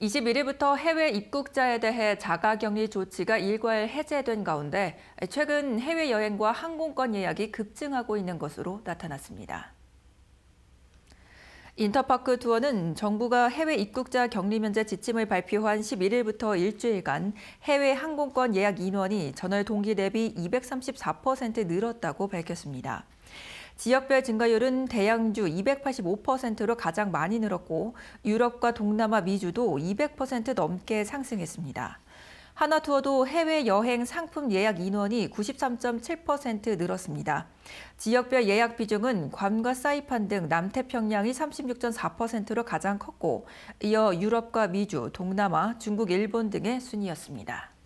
21일부터 해외 입국자에 대해 자가격리 조치가 일괄 해제된 가운데 최근 해외여행과 항공권 예약이 급증하고 있는 것으로 나타났습니다. 인터파크 투어는 정부가 해외 입국자 격리 면제 지침을 발표한 11일부터 일주일간 해외 항공권 예약 인원이 전월 동기 대비 234% 늘었다고 밝혔습니다. 지역별 증가율은 대양주 285%로 가장 많이 늘었고 유럽과 동남아 미주도 200% 넘게 상승했습니다. 하나투어도 해외 여행 상품 예약 인원이 93.7% 늘었습니다. 지역별 예약 비중은 괌과 사이판 등 남태평양이 36.4%로 가장 컸고 이어 유럽과 미주, 동남아, 중국, 일본 등의 순이었습니다.